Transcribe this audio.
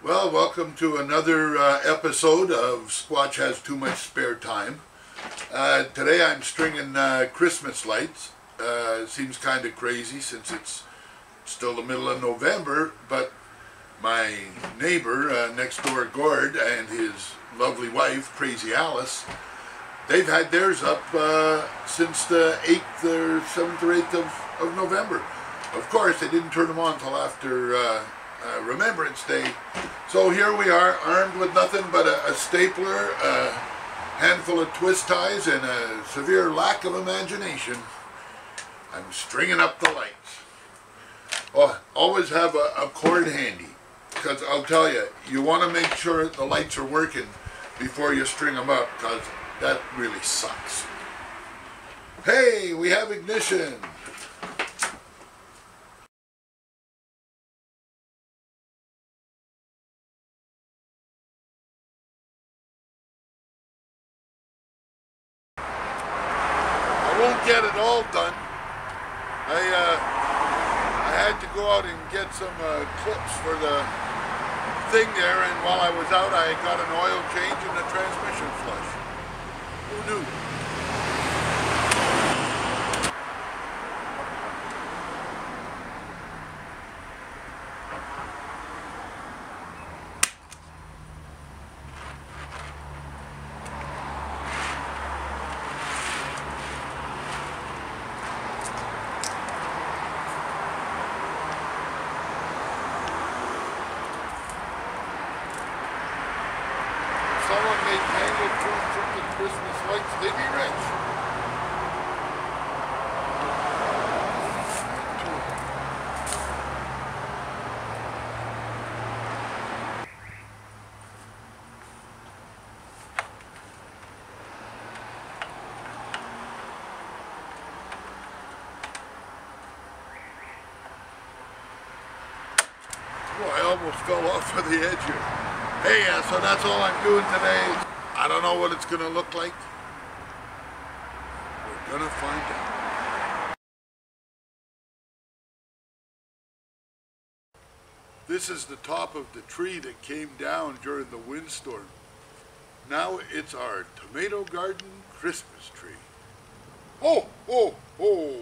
Well, welcome to another uh, episode of Squatch Has Too Much Spare Time. Uh, today I'm stringing uh, Christmas lights. Uh, seems kind of crazy since it's still the middle of November, but my neighbor uh, next door, Gord, and his lovely wife, Crazy Alice, they've had theirs up uh, since the 8th or 7th or 8th of, of November. Of course, they didn't turn them on until after uh, Remembrance Day. So here we are, armed with nothing but a, a stapler, a handful of twist ties, and a severe lack of imagination. I'm stringing up the lights. Oh, always have a, a cord handy, because I'll tell you, you want to make sure the lights are working before you string them up, because that really sucks. Hey, we have ignition. Get it all done. I uh, I had to go out and get some uh, clips for the thing there, and while I was out, I got an oil change and a transmission flush. Who knew? I almost fell off of the edge here. Hey, uh, so that's all I'm doing today. I don't know what it's going to look like. We're going to find out. This is the top of the tree that came down during the windstorm. Now it's our tomato garden Christmas tree. Oh, oh, oh.